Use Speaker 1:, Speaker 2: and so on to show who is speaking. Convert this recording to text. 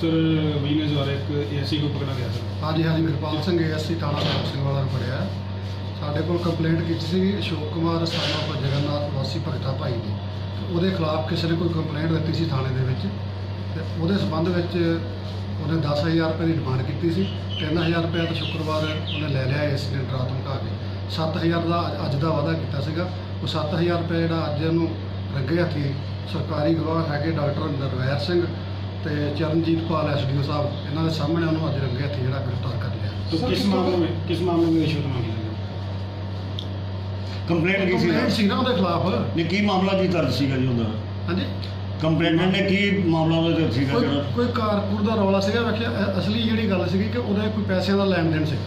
Speaker 1: Sir ਵਿਜਨਸ ਵਾਲਾ ਇੱਕ AC ਨੂੰ ਪਕੜਾ ਗਿਆ ਸਰ
Speaker 2: ਹਾਂਜੀ ਹਾਂਜੀ ਕਿਰਪਾਲ ਸਿੰਘ ਐਸਸੀ ਥਾਣਾ ਸਾਹਿਬ ਸਿੰਘ ਵਾਲਾ ਨੂੰ ਫੜਿਆ। ਹੈ। ਸਾਡੇ ਕੋਲ ਕੰਪਲੇਂਟ ਕੀਤੀ ਸੀ, ਅਸ਼ੋਕ ਕੁਮਾਰ ਸਾਨਾ ਤੋਂ ਜਗਨਨਾਥ ਵਾਸੀ ਭਗਤਾ ਭਾਈ ਦੀ। ਤੇ ਉਹਦੇ ਖਿਲਾਫ ਕਿਸੇ ਨੇ ਕੋਈ ਕੰਪਲੇਂਟ ਦਿੱਤੀ ਸੀ ਥਾਣੇ ਦੇ ਵਿੱਚ। ਤੇ ਉਹਦੇ ਸਬੰਧ ਵਿੱਚ ਉਹਨੇ 10000 ਰੁਪਏ ਦੀ ਡਿਮਾਂਡ ਕੀਤੀ ਸੀ। 3000 ਰੁਪਏ ਤਾਂ ਸ਼ੁੱਕਰਵਾਰ ਉਹਨੇ ਲੈ ਲਿਆ ਇਸ ਨੇ ਰਾਤ ਨੂੰ ਕਹਾ ਕੇ। 7000 ਦਾ ਅੱਜ- ਅੱਜ ਦਾ ਵਾਅਦਾ ਕੀਤਾ ਸੀਗਾ। ਉਹ 7000 ਰੁਪਏ ਜਿਹੜਾ ਅੱਜ ਉਹਨੂੰ ਰੰਗੇ ਹੱਥੀ ਸਰਕਾਰੀ ਗਵਾਹ ਹੈਗੇ ਡਾਕਟਰ ਨਰਵੈਰ ਸਿੰਘ ਤੇ ਚਰਨਜੀਤ ਪਾਲ ਐਸਡੀਓ ਸਾਹਿਬ ਇਹਨਾਂ ਦੇ ਸਾਹਮਣੇ ਉਹਨੂੰ ਅੱਜ ਰੰਗੇ ਹੱਥੀ ਜਿਹੜਾ ਗ੍ਰਿਫਤਾਰ ਕਰ ਲਿਆ
Speaker 1: तो किस मामले में किस मामले में रिश्वत मांगी गई
Speaker 3: ਕੰਪਲੇਂਟ ਕੀ ਸੀ
Speaker 2: ਕੰਪਲੇਂਟ ਸੀ ਨਾ ਉਹਦੇ ਖਿਲਾਫ
Speaker 3: ਨੇ ਕੀ ਮਾਮਲਾ ਕੀ ਦਰਜ ਸੀਗਾ ਜੀ ਉਹਦਾ
Speaker 2: ਹਾਂਜੀ
Speaker 3: ਕੰਪਲੇਂਟਰ ਨੇ ਕੀ ਮਾਮਲਾ ਉਹਦੇ ਤੇ ਸੀਗਾ
Speaker 2: ਕੋਈ
Speaker 3: ਜਿਹੜਾ
Speaker 2: ਕੋਈ ਕਾਰਕੁਰ ਦਾ ਰੌਲਾ ਸੀਗਾ ਵੇਖਿਆ ਅ- ਅਸਲੀ ਜਿਹੜੀ ਗੱਲ ਸੀਗੀ ਕਿ ਉਹਦਾ ਕੋਈ ਪੈਸਿਆਂ ਦਾ ਲੈਣ ਦੇਣ ਸੀ